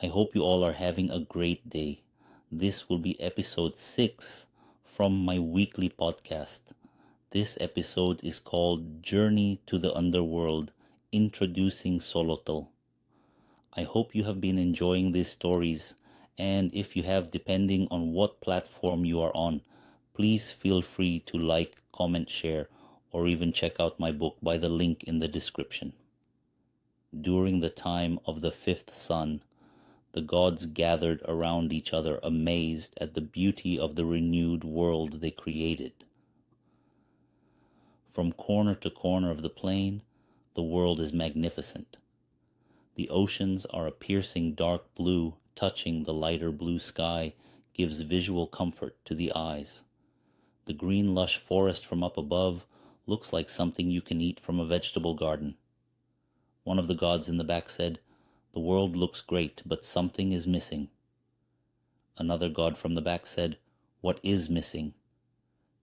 I hope you all are having a great day. This will be episode 6 from my weekly podcast. This episode is called Journey to the Underworld Introducing Xolotl. I hope you have been enjoying these stories, and if you have, depending on what platform you are on, please feel free to like, comment, share, or even check out my book by the link in the description. During the time of the fifth sun, the gods gathered around each other, amazed at the beauty of the renewed world they created. From corner to corner of the plain, the world is magnificent. The oceans are a piercing dark blue, touching the lighter blue sky, gives visual comfort to the eyes. The green lush forest from up above looks like something you can eat from a vegetable garden. One of the gods in the back said, the world looks great, but something is missing. Another god from the back said, What is missing?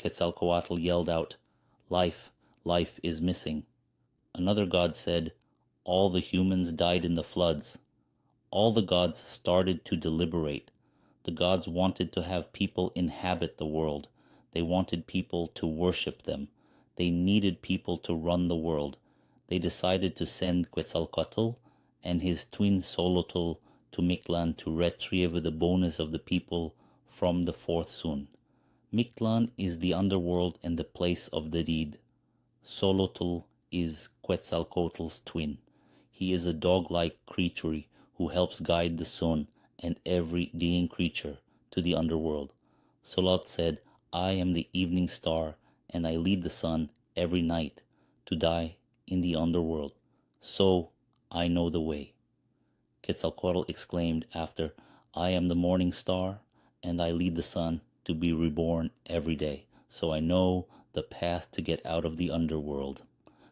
Quetzalcoatl yelled out, Life, life is missing. Another god said, All the humans died in the floods. All the gods started to deliberate. The gods wanted to have people inhabit the world. They wanted people to worship them. They needed people to run the world. They decided to send Quetzalcoatl and his twin Xolotl to Mictlan to retrieve the bonus of the people from the fourth sun. Mictlan is the underworld and the place of the deed. Xolotl is Quetzalcoatl's twin. He is a dog-like creature who helps guide the sun and every being creature to the underworld. Xolotl said, I am the evening star, and I lead the sun every night to die in the underworld. So I know the way. Quetzalcoatl exclaimed after, I am the morning star, and I lead the sun to be reborn every day, so I know the path to get out of the underworld.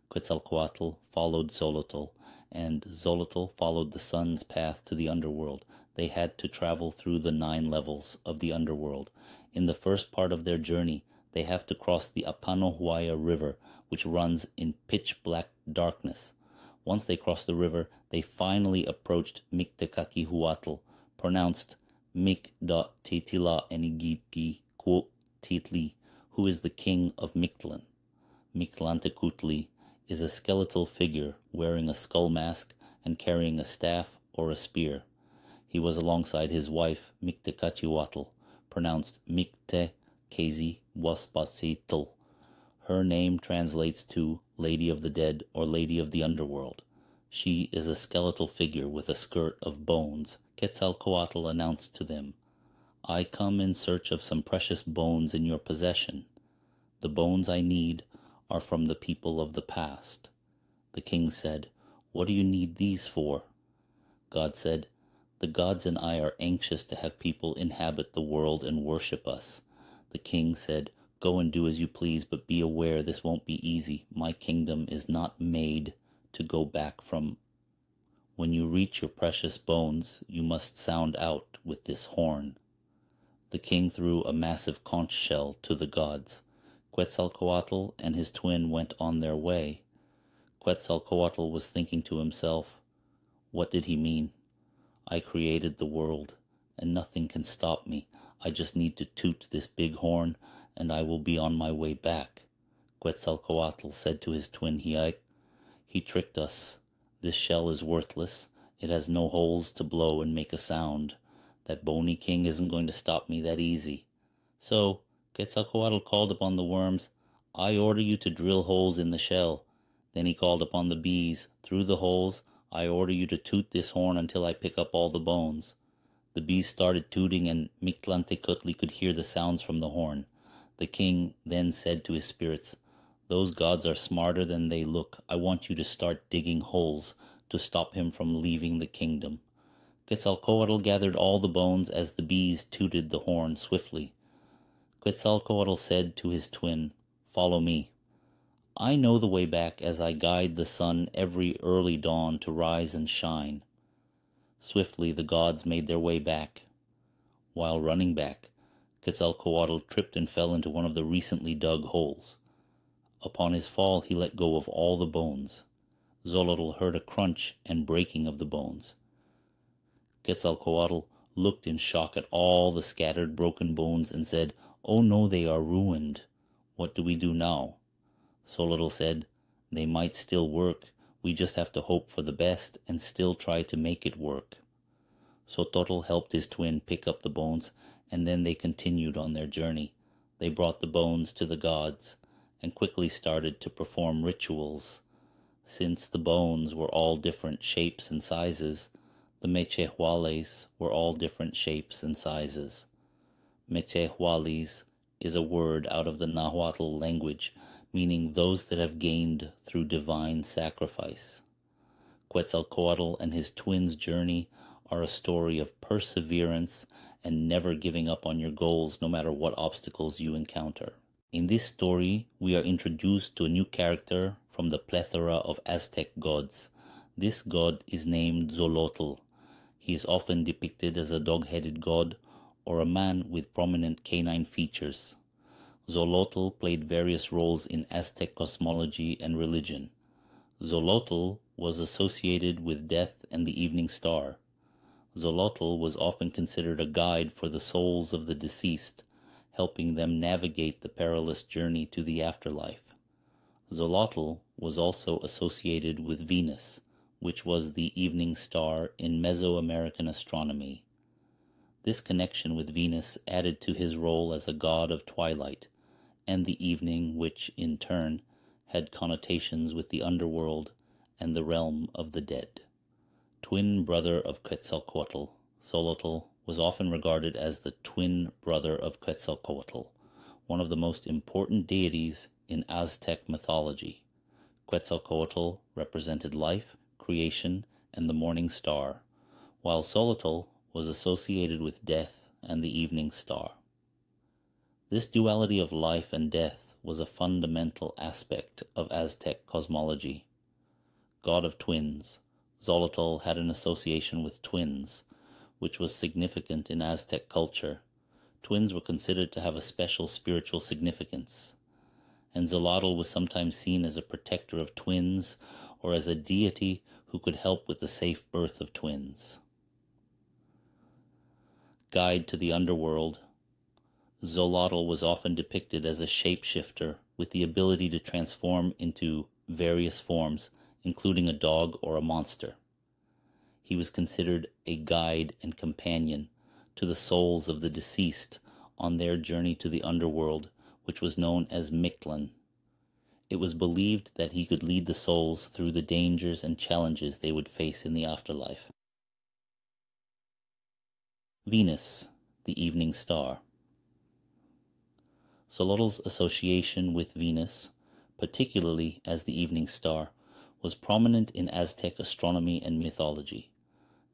Quetzalcoatl followed Xolotl, and Xolotl followed the sun's path to the underworld. They had to travel through the nine levels of the underworld. In the first part of their journey, they have to cross the Apanohuaya River, which runs in pitch black darkness. Once they crossed the river, they finally approached Mictecacihuatl, pronounced Mik.Tetila Enigiti quote Titli, who is the king of Mictlan. Mictlantecutli is a skeletal figure wearing a skull mask and carrying a staff or a spear. He was alongside his wife Mictecacihuatl, pronounced Micte. Her name translates to Lady of the Dead or Lady of the Underworld. She is a skeletal figure with a skirt of bones. Quetzalcoatl announced to them, I come in search of some precious bones in your possession. The bones I need are from the people of the past. The king said, What do you need these for? God said, The gods and I are anxious to have people inhabit the world and worship us. The king said, Go and do as you please, but be aware this won't be easy. My kingdom is not made to go back from. When you reach your precious bones, you must sound out with this horn. The king threw a massive conch shell to the gods. Quetzalcoatl and his twin went on their way. Quetzalcoatl was thinking to himself, What did he mean? I created the world, and nothing can stop me. I just need to toot this big horn and I will be on my way back. Quetzalcoatl said to his twin Hiak, He tricked us. This shell is worthless. It has no holes to blow and make a sound. That bony king isn't going to stop me that easy. So Quetzalcoatl called upon the worms, I order you to drill holes in the shell. Then he called upon the bees, Through the holes, I order you to toot this horn until I pick up all the bones. The bees started tooting, and Mictlantecutli could hear the sounds from the horn. The king then said to his spirits, Those gods are smarter than they look. I want you to start digging holes to stop him from leaving the kingdom. Quetzalcoatl gathered all the bones as the bees tooted the horn swiftly. Quetzalcoatl said to his twin, Follow me. I know the way back as I guide the sun every early dawn to rise and shine. Swiftly the gods made their way back. While running back, Quetzalcoatl tripped and fell into one of the recently dug holes. Upon his fall, he let go of all the bones. Xolotl heard a crunch and breaking of the bones. Quetzalcoatl looked in shock at all the scattered broken bones and said, Oh no, they are ruined. What do we do now? Xolotl said, They might still work. We just have to hope for the best and still try to make it work. Xolotl helped his twin pick up the bones, and then they continued on their journey. They brought the bones to the gods and quickly started to perform rituals. Since the bones were all different shapes and sizes, the Mechehuales were all different shapes and sizes. Mechehuales is a word out of the Nahuatl language meaning those that have gained through divine sacrifice. Quetzalcoatl and his twins' journey are a story of perseverance and never giving up on your goals no matter what obstacles you encounter. In this story, we are introduced to a new character from the plethora of Aztec gods. This god is named Xolotl. He is often depicted as a dog headed god or a man with prominent canine features. Xolotl played various roles in Aztec cosmology and religion. Xolotl was associated with death and the evening star. Xolotl was often considered a guide for the souls of the deceased, helping them navigate the perilous journey to the afterlife. Xolotl was also associated with Venus, which was the evening star in Mesoamerican astronomy. This connection with Venus added to his role as a god of twilight and the evening, which, in turn, had connotations with the underworld and the realm of the dead. Twin brother of Quetzalcoatl, Xolotl was often regarded as the twin brother of Quetzalcoatl, one of the most important deities in Aztec mythology. Quetzalcoatl represented life, creation, and the morning star, while Xolotl was associated with death and the evening star. This duality of life and death was a fundamental aspect of Aztec cosmology. God of twins, Xolotl had an association with twins, which was significant in Aztec culture. Twins were considered to have a special spiritual significance and Xolotl was sometimes seen as a protector of twins or as a deity who could help with the safe birth of twins. Guide to the underworld. Xolotl was often depicted as a shapeshifter with the ability to transform into various forms, including a dog or a monster. He was considered a guide and companion to the souls of the deceased on their journey to the underworld which was known as Mictlan. It was believed that he could lead the souls through the dangers and challenges they would face in the afterlife. Venus, the evening star. Xolotl's association with Venus, particularly as the evening star, was prominent in Aztec astronomy and mythology.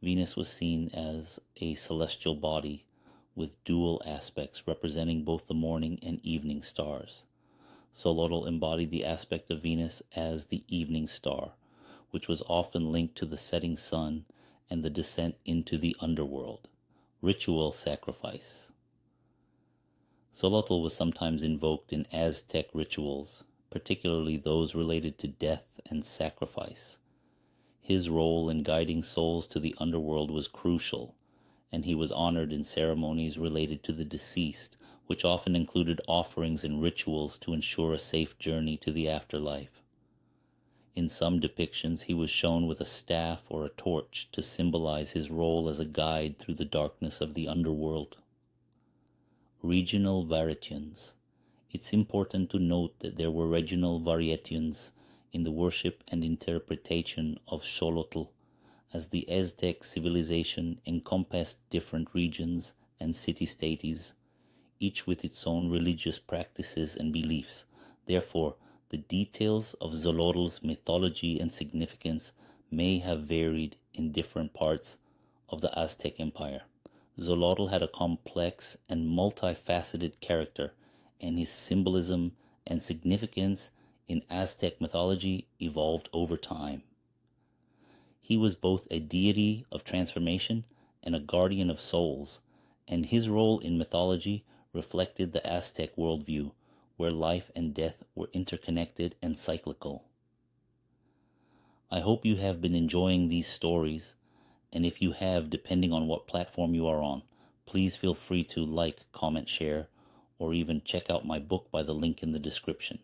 Venus was seen as a celestial body with dual aspects representing both the morning and evening stars. Xolotl embodied the aspect of Venus as the evening star, which was often linked to the setting sun and the descent into the underworld. Ritual sacrifice. Xolotl was sometimes invoked in Aztec rituals, particularly those related to death and sacrifice. His role in guiding souls to the underworld was crucial and he was honored in ceremonies related to the deceased, which often included offerings and rituals to ensure a safe journey to the afterlife. In some depictions, he was shown with a staff or a torch to symbolize his role as a guide through the darkness of the underworld. Regional variations. It's important to note that there were regional variations in the worship and interpretation of Xolotl as the Aztec civilization encompassed different regions and city states, each with its own religious practices and beliefs. Therefore, the details of Xolotl's mythology and significance may have varied in different parts of the Aztec Empire. Xolotl had a complex and multifaceted character, and his symbolism and significance in Aztec mythology evolved over time. He was both a deity of transformation and a guardian of souls, and his role in mythology reflected the Aztec worldview, where life and death were interconnected and cyclical. I hope you have been enjoying these stories And if you have, depending on what platform you are on, please feel free to like, comment, share, or even check out my book by the link in the description.